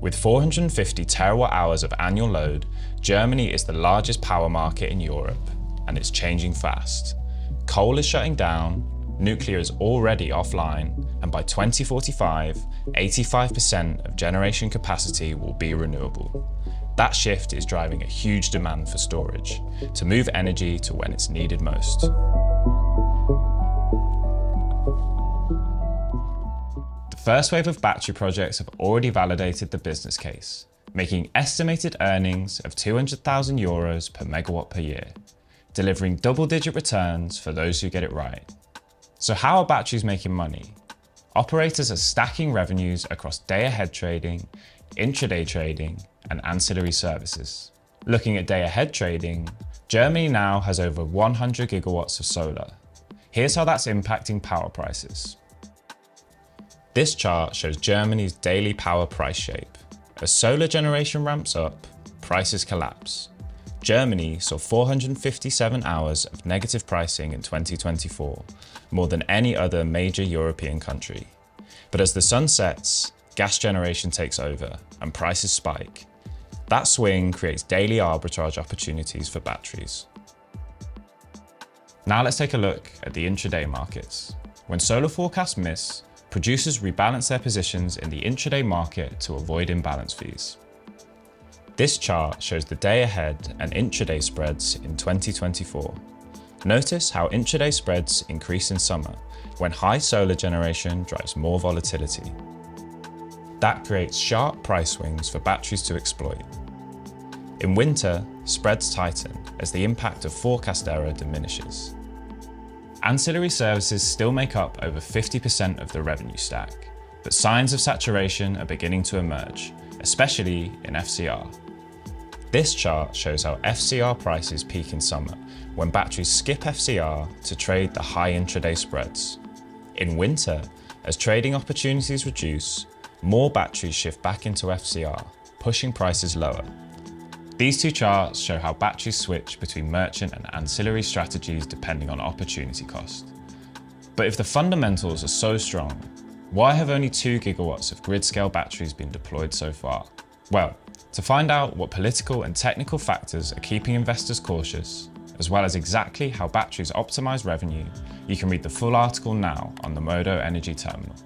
With 450 terawatt hours of annual load, Germany is the largest power market in Europe, and it's changing fast. Coal is shutting down, nuclear is already offline, and by 2045, 85% of generation capacity will be renewable. That shift is driving a huge demand for storage to move energy to when it's needed most. First wave of battery projects have already validated the business case, making estimated earnings of 200,000 euros per megawatt per year, delivering double-digit returns for those who get it right. So how are batteries making money? Operators are stacking revenues across day-ahead trading, intraday trading, and ancillary services. Looking at day-ahead trading, Germany now has over 100 gigawatts of solar. Here's how that's impacting power prices. This chart shows Germany's daily power price shape. As solar generation ramps up, prices collapse. Germany saw 457 hours of negative pricing in 2024, more than any other major European country. But as the sun sets, gas generation takes over and prices spike. That swing creates daily arbitrage opportunities for batteries. Now let's take a look at the intraday markets. When solar forecasts miss, producers rebalance their positions in the intraday market to avoid imbalance fees. This chart shows the day ahead and intraday spreads in 2024. Notice how intraday spreads increase in summer, when high solar generation drives more volatility. That creates sharp price swings for batteries to exploit. In winter, spreads tighten as the impact of forecast error diminishes. Ancillary services still make up over 50% of the revenue stack, but signs of saturation are beginning to emerge, especially in FCR. This chart shows how FCR prices peak in summer, when batteries skip FCR to trade the high intraday spreads. In winter, as trading opportunities reduce, more batteries shift back into FCR, pushing prices lower. These two charts show how batteries switch between merchant and ancillary strategies depending on opportunity cost. But if the fundamentals are so strong, why have only 2 gigawatts of grid-scale batteries been deployed so far? Well, to find out what political and technical factors are keeping investors cautious, as well as exactly how batteries optimize revenue, you can read the full article now on the Modo Energy Terminal.